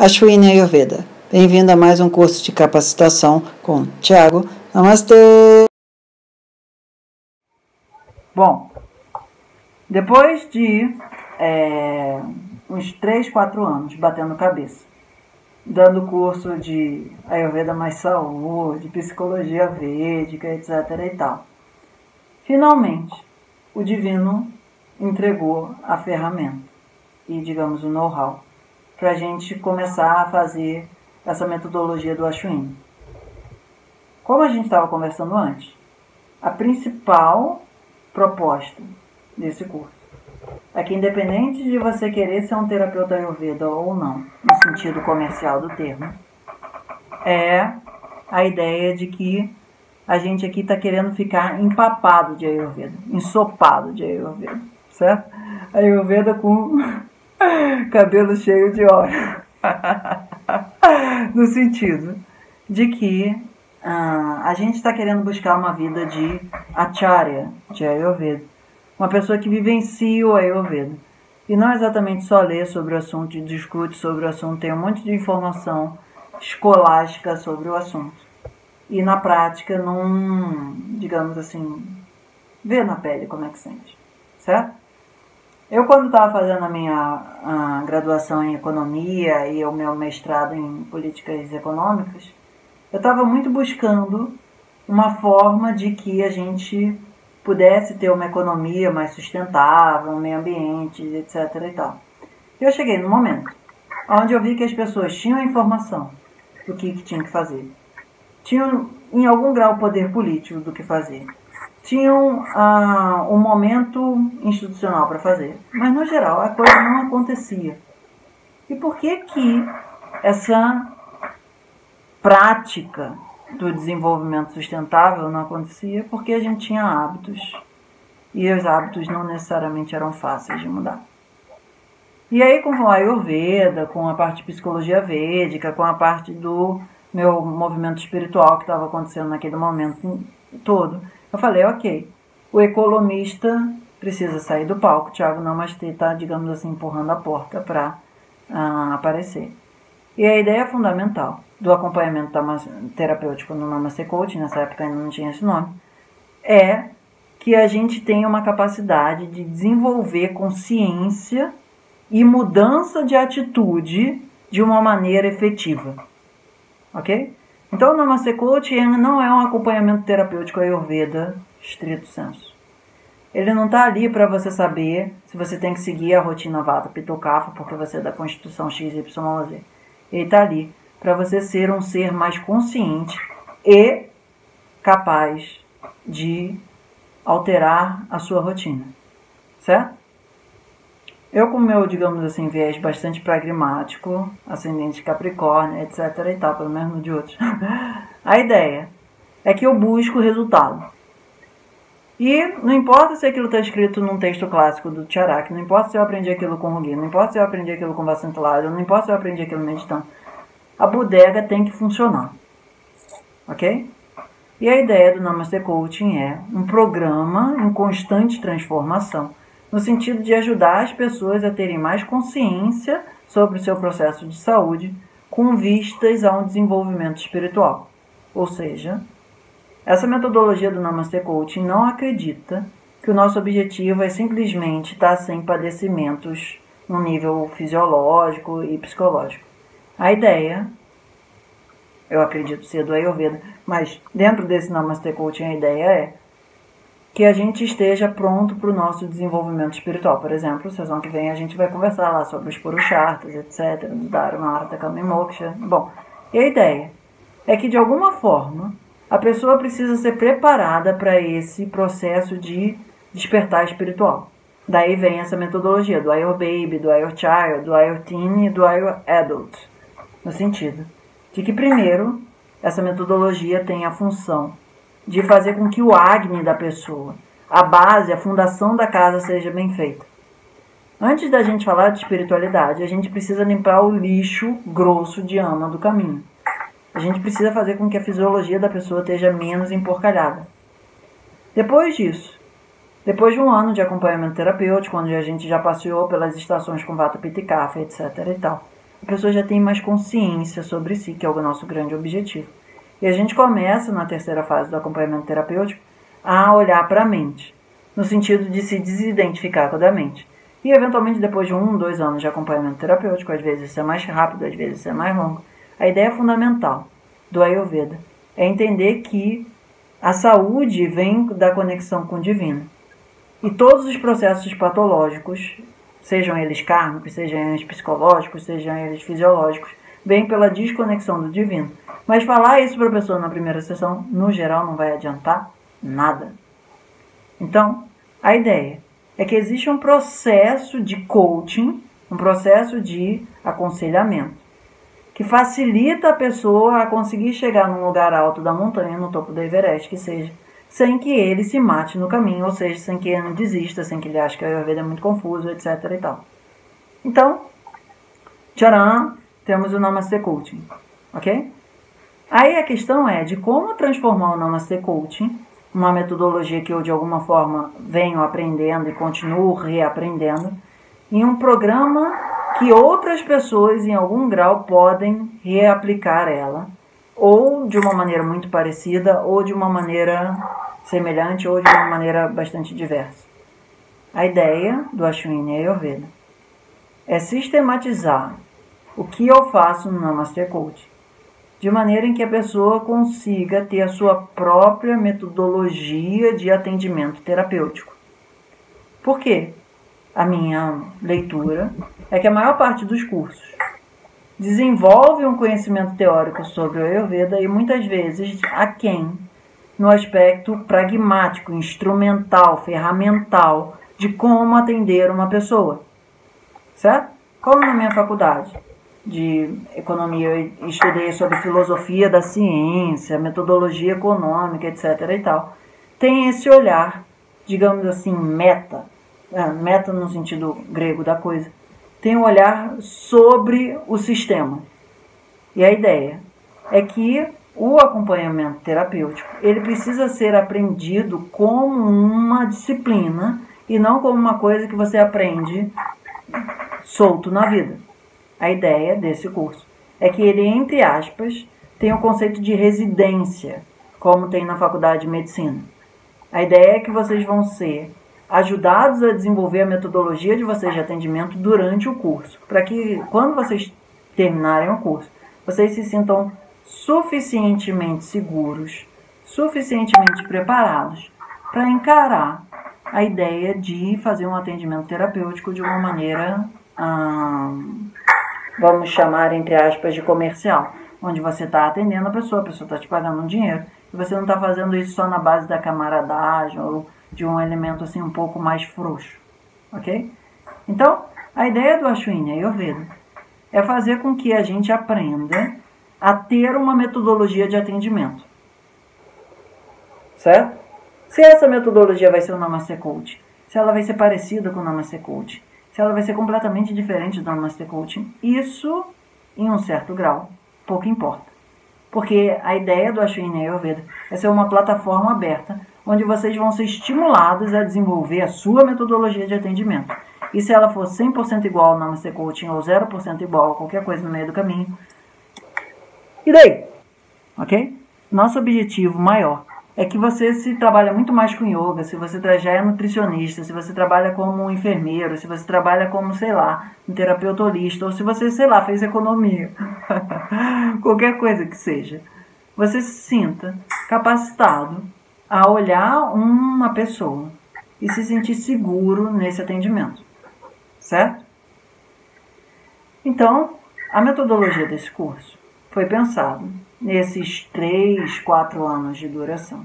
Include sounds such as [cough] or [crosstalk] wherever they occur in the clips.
Ashwini Ayurveda. Bem-vindo a mais um curso de capacitação com Tiago. Namastê! Bom, depois de é, uns 3, 4 anos batendo cabeça, dando curso de Ayurveda mais saúde, psicologia védica, etc e tal, finalmente o divino entregou a ferramenta e, digamos, o know-how para a gente começar a fazer essa metodologia do Ashwin. Como a gente estava conversando antes, a principal proposta desse curso é que, independente de você querer ser um terapeuta Ayurveda ou não, no sentido comercial do termo, é a ideia de que a gente aqui está querendo ficar empapado de Ayurveda, ensopado de Ayurveda, certo? Ayurveda com [laughs] cabelo cheio de óleo. [laughs] no sentido de que uh, a gente está querendo buscar uma vida de acharya, de Ayurveda. Uma pessoa que vivencia o Ayurveda. E não exatamente só lê sobre o assunto discute sobre o assunto, tem um monte de informação escolástica sobre o assunto. E na prática não, digamos assim, vê na pele como é que sente. Certo? Eu, quando estava fazendo a minha a graduação em economia e o meu mestrado em políticas econômicas, eu estava muito buscando uma forma de que a gente pudesse ter uma economia mais sustentável, um meio ambiente, etc. E tal. Eu cheguei no momento onde eu vi que as pessoas tinham informação do que, que tinham que fazer, tinham em algum grau poder político do que fazer tinham ah, um momento institucional para fazer, mas no geral a coisa não acontecia. E por que que essa prática do desenvolvimento sustentável não acontecia? Porque a gente tinha hábitos e os hábitos não necessariamente eram fáceis de mudar. E aí com a Ayurveda, com a parte de psicologia védica, com a parte do meu movimento espiritual que estava acontecendo naquele momento todo, eu falei, ok, o economista precisa sair do palco, Thiago Namastê está, digamos assim, empurrando a porta para uh, aparecer. E a ideia fundamental do acompanhamento terapêutico no Namaste Coaching, nessa época ainda não tinha esse nome, é que a gente tenha uma capacidade de desenvolver consciência e mudança de atitude de uma maneira efetiva. Ok? Então, o Namaste Coaching não é um acompanhamento terapêutico Ayurveda estrito senso. Ele não está ali para você saber se você tem que seguir a rotina Vata Pitokapha porque você é da Constituição XYZ. Ele está ali para você ser um ser mais consciente e capaz de alterar a sua rotina. Certo? Eu, com meu, digamos assim, viés bastante pragmático, ascendente Capricórnio, etc e tal, pelo menos no de outros, [laughs] a ideia é que eu busco resultado. E não importa se aquilo está escrito num texto clássico do Charak, não importa se eu aprendi aquilo com Rugi, não importa se eu aprendi aquilo com Vacentilado, não importa se eu aprendi aquilo meditando. A bodega tem que funcionar. Ok? E a ideia do Namaste Coaching é um programa em constante transformação no sentido de ajudar as pessoas a terem mais consciência sobre o seu processo de saúde com vistas a um desenvolvimento espiritual. Ou seja, essa metodologia do Namaste Coaching não acredita que o nosso objetivo é simplesmente estar sem padecimentos no nível fisiológico e psicológico. A ideia, eu acredito ser do Ayurveda, mas dentro desse Namaste Coaching a ideia é que a gente esteja pronto para o nosso desenvolvimento espiritual. Por exemplo, sessão que vem a gente vai conversar lá sobre os Purushartas, etc., do Dharma, Artha, Kama e Moksha. Bom, e a ideia é que de alguma forma a pessoa precisa ser preparada para esse processo de despertar espiritual. Daí vem essa metodologia do Ayur Baby, do Ayur Child, do Ayur Teen e do Ayur Adult. No sentido de que, primeiro, essa metodologia tem a função de fazer com que o Agni da pessoa, a base, a fundação da casa seja bem feita. Antes da gente falar de espiritualidade, a gente precisa limpar o lixo grosso de ama do caminho. A gente precisa fazer com que a fisiologia da pessoa esteja menos emporcalhada. Depois disso, depois de um ano de acompanhamento terapêutico, onde a gente já passeou pelas estações com Vata Pitta etc e tal, a pessoa já tem mais consciência sobre si, que é o nosso grande objetivo. E a gente começa, na terceira fase do acompanhamento terapêutico, a olhar para a mente, no sentido de se desidentificar com a mente. E, eventualmente, depois de um, dois anos de acompanhamento terapêutico, às vezes isso é mais rápido, às vezes isso é mais longo, a ideia fundamental do Ayurveda é entender que a saúde vem da conexão com o divino. E todos os processos patológicos, sejam eles kármicos, sejam eles psicológicos, sejam eles fisiológicos, vêm pela desconexão do divino. Mas falar isso para a pessoa na primeira sessão, no geral, não vai adiantar nada. Então, a ideia é que existe um processo de coaching, um processo de aconselhamento, que facilita a pessoa a conseguir chegar num lugar alto da montanha, no topo do Everest, que seja, sem que ele se mate no caminho, ou seja, sem que ele desista, sem que ele ache que a vida é muito confuso, etc e tal. Então, tcharam, temos o Namaste Coaching, ok? Aí a questão é de como transformar o Namaste Coaching, uma metodologia que eu de alguma forma venho aprendendo e continuo reaprendendo, em um programa que outras pessoas em algum grau podem reaplicar ela, ou de uma maneira muito parecida, ou de uma maneira semelhante, ou de uma maneira bastante diversa. A ideia do Ashwini Ayurveda é sistematizar o que eu faço no Namaste Coaching de maneira em que a pessoa consiga ter a sua própria metodologia de atendimento terapêutico. Por quê? A minha leitura é que a maior parte dos cursos desenvolve um conhecimento teórico sobre o Ayurveda e muitas vezes a quem no aspecto pragmático, instrumental, ferramental de como atender uma pessoa. Certo? Como na minha faculdade de economia, eu estudei sobre filosofia da ciência, metodologia econômica, etc. e tal. Tem esse olhar, digamos assim, meta, né, meta no sentido grego da coisa, tem um olhar sobre o sistema. E a ideia é que o acompanhamento terapêutico ele precisa ser aprendido como uma disciplina e não como uma coisa que você aprende solto na vida. A ideia desse curso é que ele, entre aspas, tem o conceito de residência, como tem na faculdade de medicina. A ideia é que vocês vão ser ajudados a desenvolver a metodologia de vocês de atendimento durante o curso, para que quando vocês terminarem o curso, vocês se sintam suficientemente seguros, suficientemente preparados para encarar a ideia de fazer um atendimento terapêutico de uma maneira hum, vamos chamar entre aspas de comercial, onde você está atendendo a pessoa, a pessoa está te pagando um dinheiro e você não está fazendo isso só na base da camaradagem ou de um elemento assim um pouco mais frouxo, ok? Então, a ideia do Ashwini Ayurveda é fazer com que a gente aprenda a ter uma metodologia de atendimento, certo? Se essa metodologia vai ser o Namaste Coach, se ela vai ser parecida com o Namaste Coach, se ela vai ser completamente diferente do Master Coaching, isso, em um certo grau, pouco importa. Porque a ideia do Ashwini Ayurveda é ser uma plataforma aberta, onde vocês vão ser estimulados a desenvolver a sua metodologia de atendimento. E se ela for 100% igual ao Namaste Coaching ou 0% igual a qualquer coisa no meio do caminho, e daí? Ok? Nosso objetivo maior é que você se trabalha muito mais com yoga, se você já é nutricionista, se você trabalha como enfermeiro, se você trabalha como, sei lá, um terapeuta holista, ou se você, sei lá, fez economia, [laughs] qualquer coisa que seja, você se sinta capacitado a olhar uma pessoa e se sentir seguro nesse atendimento, certo? Então, a metodologia desse curso foi pensada nesses três, quatro anos de duração.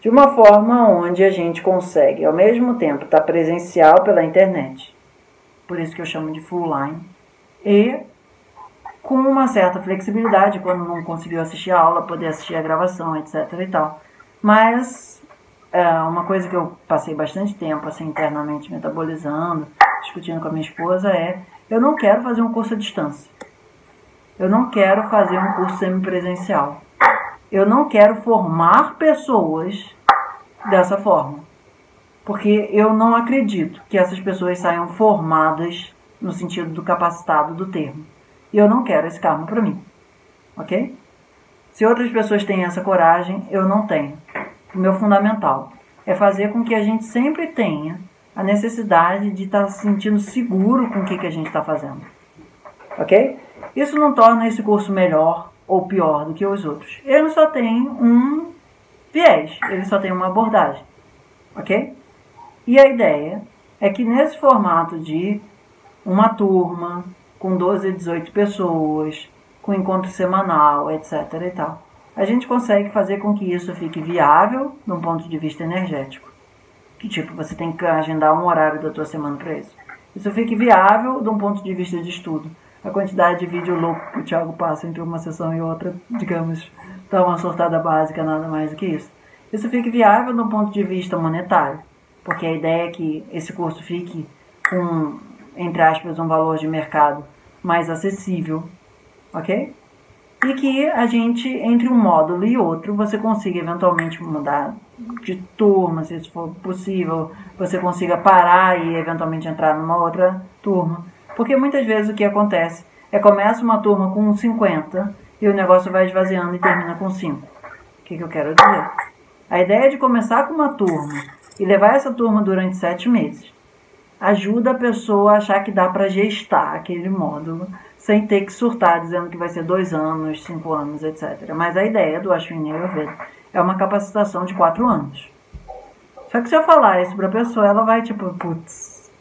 De uma forma onde a gente consegue, ao mesmo tempo, estar tá presencial pela internet, por isso que eu chamo de full line, e com uma certa flexibilidade, quando não conseguiu assistir a aula, poder assistir a gravação, etc e tal. Mas é, uma coisa que eu passei bastante tempo assim internamente metabolizando, discutindo com a minha esposa é, eu não quero fazer um curso à distância. Eu não quero fazer um curso semipresencial. Eu não quero formar pessoas dessa forma. Porque eu não acredito que essas pessoas saiam formadas no sentido do capacitado do termo. E eu não quero esse karma para mim. Ok? Se outras pessoas têm essa coragem, eu não tenho. O meu fundamental é fazer com que a gente sempre tenha a necessidade de estar tá se sentindo seguro com o que, que a gente está fazendo. Ok? Isso não torna esse curso melhor ou pior do que os outros. Ele só tem um viés, ele só tem uma abordagem. Ok? E a ideia é que nesse formato de uma turma com 12 a 18 pessoas, com encontro semanal, etc. e tal, a gente consegue fazer com que isso fique viável de um ponto de vista energético. Que tipo, você tem que agendar um horário da tua semana para isso. Isso fique viável de um ponto de vista de estudo. A quantidade de vídeo louco que o Thiago passa entre uma sessão e outra, digamos, dá uma sortada básica, nada mais do que isso. Isso fique viável um ponto de vista monetário, porque a ideia é que esse curso fique com, entre aspas, um valor de mercado mais acessível, ok? E que a gente, entre um módulo e outro, você consiga eventualmente mudar de turma, se isso for possível, você consiga parar e eventualmente entrar numa outra turma. Porque muitas vezes o que acontece é começa uma turma com 50 e o negócio vai esvaziando e termina com 5. O que, que eu quero dizer? A ideia de começar com uma turma e levar essa turma durante sete meses ajuda a pessoa a achar que dá para gestar aquele módulo sem ter que surtar dizendo que vai ser dois anos, cinco anos, etc. Mas a ideia do Ashwini Ayurveda é uma capacitação de quatro anos. Só que se eu falar isso para a pessoa, ela vai tipo, putz,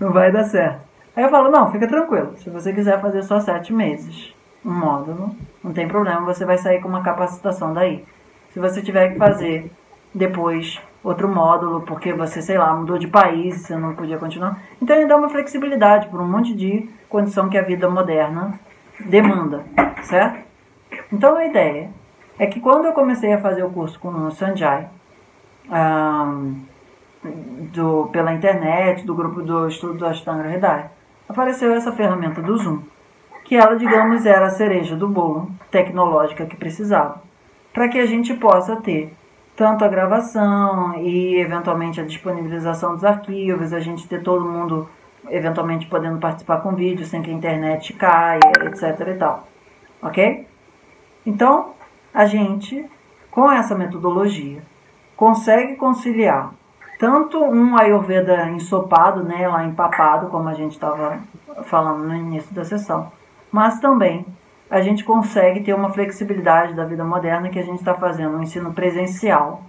não vai dar certo. Aí eu falo, não, fica tranquilo. Se você quiser fazer só sete meses, um módulo, não tem problema, você vai sair com uma capacitação daí. Se você tiver que fazer depois outro módulo, porque você, sei lá, mudou de país, você não podia continuar. Então ele dá uma flexibilidade por um monte de condição que a vida moderna demanda, certo? Então a ideia é que quando eu comecei a fazer o curso com o Sanjay, um, do, pela internet, do grupo do estudo do Ashtanga Hridaya, apareceu essa ferramenta do Zoom, que ela, digamos, era a cereja do bolo tecnológica que precisava para que a gente possa ter tanto a gravação e eventualmente a disponibilização dos arquivos, a gente ter todo mundo eventualmente podendo participar com vídeo sem que a internet caia, etc e tal. OK? Então, a gente com essa metodologia consegue conciliar tanto um Ayurveda ensopado, né, lá empapado, como a gente estava falando no início da sessão, mas também a gente consegue ter uma flexibilidade da vida moderna que a gente está fazendo um ensino presencial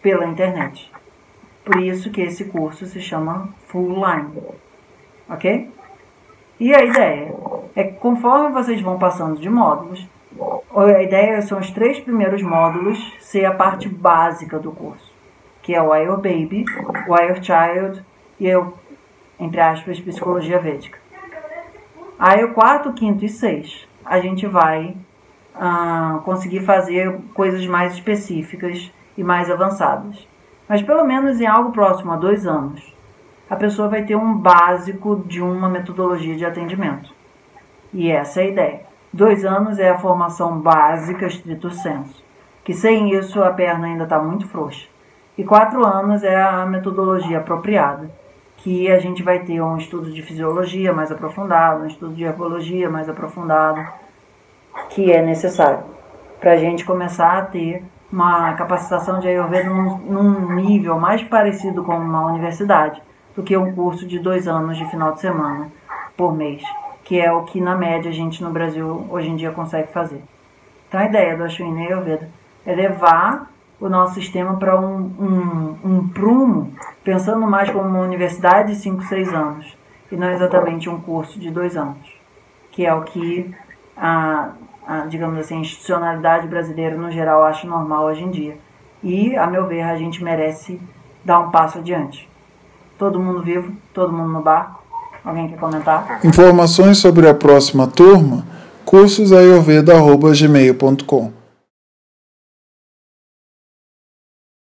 pela internet. Por isso que esse curso se chama Full Line. Ok? E a ideia é que conforme vocês vão passando de módulos, a ideia são os três primeiros módulos ser a parte básica do curso, que é o Ayur Baby, o Ayur Child e o, entre aspas, Psicologia Védica. Aí o quarto, quinto e seis a gente vai ah, conseguir fazer coisas mais específicas e mais avançadas. Mas pelo menos em algo próximo a dois anos, a pessoa vai ter um básico de uma metodologia de atendimento. E essa é a ideia. Dois anos é a formação básica, estrito senso, que sem isso a perna ainda está muito frouxa. E quatro anos é a metodologia apropriada, que a gente vai ter um estudo de fisiologia mais aprofundado, um estudo de herbologia mais aprofundado, que é necessário para a gente começar a ter uma capacitação de Ayurveda num, num, nível mais parecido com uma universidade do que um curso de dois anos de final de semana por mês, que é o que na média a gente no Brasil hoje em dia consegue fazer. Então a ideia do Ashwini Ayurveda é levar o nosso sistema para um, um, um prumo, pensando mais como uma universidade de 5, 6 anos, e não exatamente um curso de dois anos, que é o que, a, a, digamos assim, institucionalidade brasileira no geral acha normal hoje em dia. E, a meu ver, a gente merece dar um passo adiante. Todo mundo vivo, todo mundo no barco. Alguém quer comentar? Informações sobre a próxima turma, cursosayurveda.gmail.com